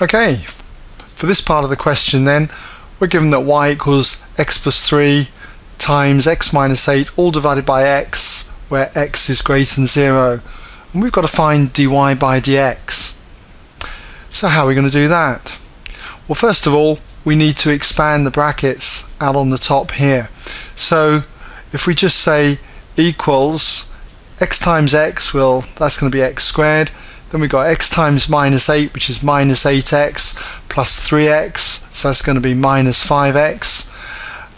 Okay, for this part of the question then, we're given that y equals x plus 3 times x minus 8 all divided by x where x is greater than 0 and we've got to find dy by dx. So how are we going to do that? Well first of all we need to expand the brackets out on the top here. So if we just say equals x times x, well that's going to be x squared then we've got x times minus 8 which is minus 8x plus 3x so that's going to be minus 5x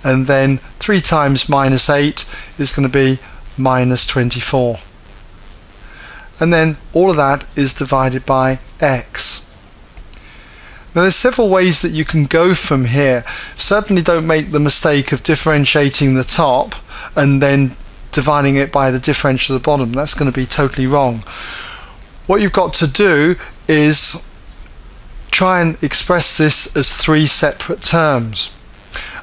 and then 3 times minus 8 is going to be minus 24 and then all of that is divided by x. Now there's several ways that you can go from here. Certainly don't make the mistake of differentiating the top and then dividing it by the differential at the bottom. That's going to be totally wrong. What you've got to do is try and express this as three separate terms.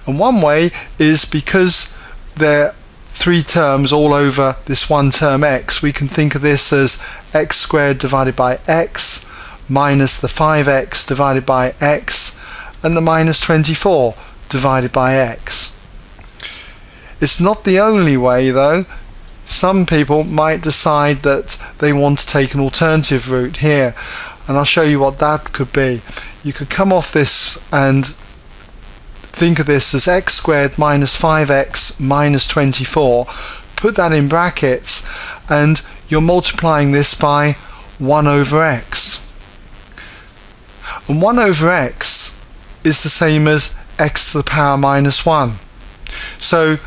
And one way is because they're three terms all over this one term x, we can think of this as x squared divided by x minus the 5x divided by x and the minus 24 divided by x. It's not the only way though. Some people might decide that they want to take an alternative route here. And I'll show you what that could be. You could come off this and think of this as x squared minus 5x minus 24 put that in brackets and you're multiplying this by 1 over x. And 1 over x is the same as x to the power minus 1 so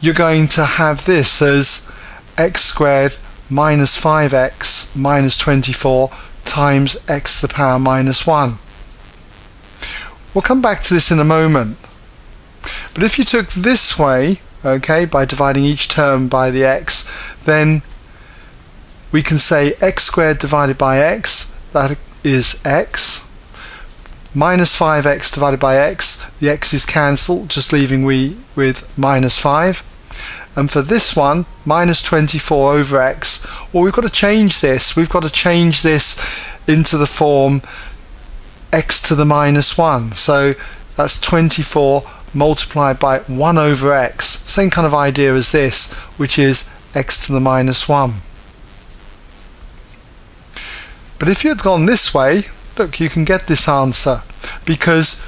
you're going to have this as x squared minus 5x minus 24 times x to the power minus 1. We'll come back to this in a moment. But if you took this way, okay, by dividing each term by the x, then we can say x squared divided by x, that is x, minus 5x divided by x, the x is cancelled, just leaving we with minus 5 and for this one minus 24 over x. Well we've got to change this. We've got to change this into the form x to the minus 1 so that's 24 multiplied by 1 over x. Same kind of idea as this which is x to the minus 1 but if you had gone this way look you can get this answer. Because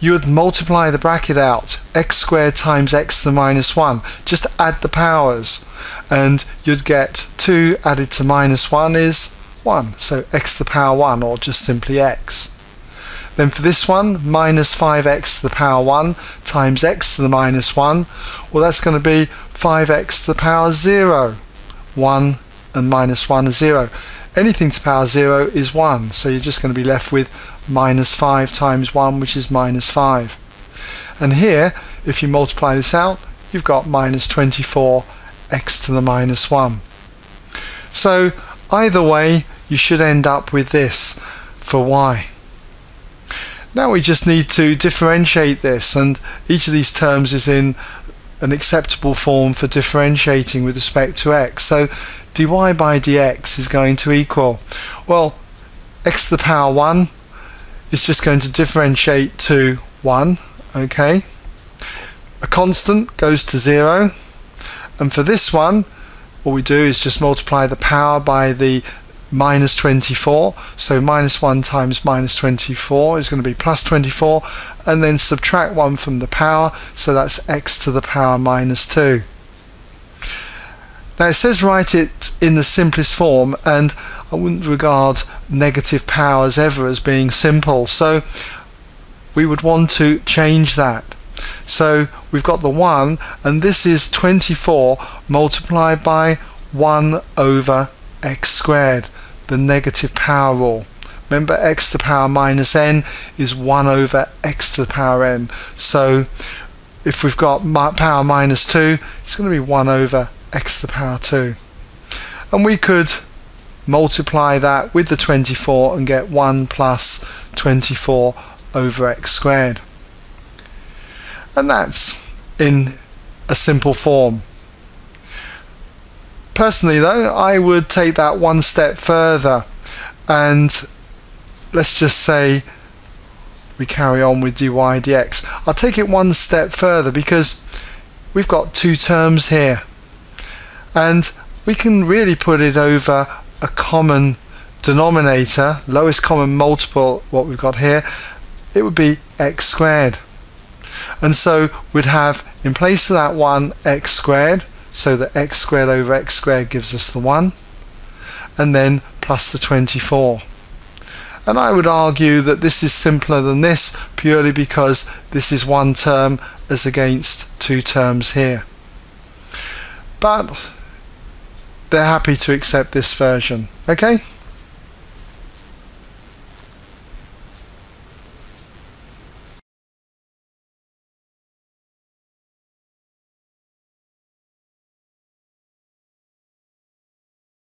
you would multiply the bracket out x squared times x to the minus 1 just add the powers. And you'd get 2 added to minus 1 is 1 so x to the power 1 or just simply x. Then for this one minus 5x to the power 1 times x to the minus 1 well that's going to be 5x to the power 0 1 and minus 1 is 0 anything to power 0 is 1 so you're just going to be left with minus 5 times 1 which is minus 5 and here if you multiply this out you've got minus 24 x to the minus 1 so either way you should end up with this for y. Now we just need to differentiate this and each of these terms is in an acceptable form for differentiating with respect to x. So dy by dx is going to equal, well, x to the power 1 is just going to differentiate to 1, okay? A constant goes to 0, and for this one, all we do is just multiply the power by the minus 24 so minus 1 times minus 24 is going to be plus 24 and then subtract 1 from the power. So that's x to the power minus 2 now it says write it in the simplest form and I wouldn't regard negative powers ever as being simple so we would want to change that. So we've got the 1 and this is 24 multiplied by 1 over x squared, the negative power rule. Remember x to the power minus n is 1 over x to the power n. So if we've got power minus 2, it's going to be 1 over x to the power 2 and we could multiply that with the 24 and get 1 plus 24 over x squared. And that's in a simple form. Personally though I would take that one step further and let's just say we carry on with dy dx. I'll take it one step further because we've got two terms here and we can really put it over a common denominator, lowest common multiple, what we've got here, it would be x squared. And so we'd have, in place of that 1, x squared, so that x squared over x squared gives us the 1, and then plus the 24. And I would argue that this is simpler than this purely because this is one term as against two terms here. But they're happy to accept this version. Okay?